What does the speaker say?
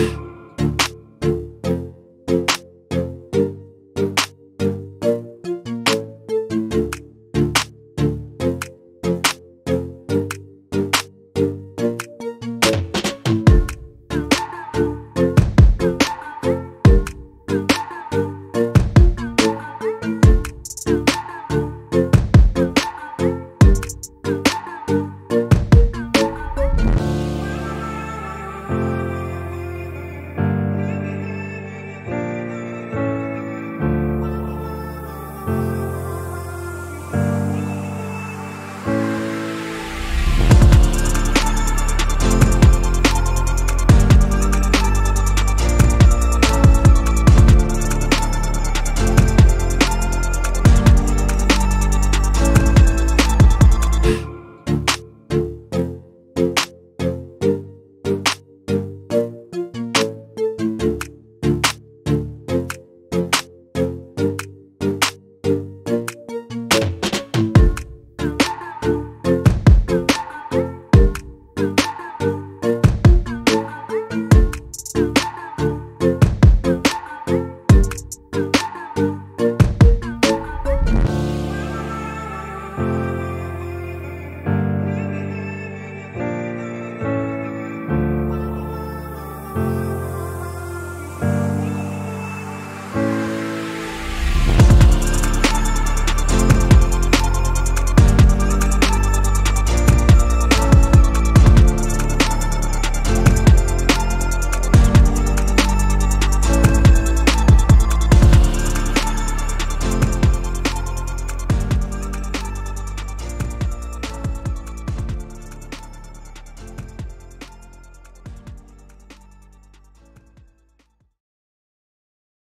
you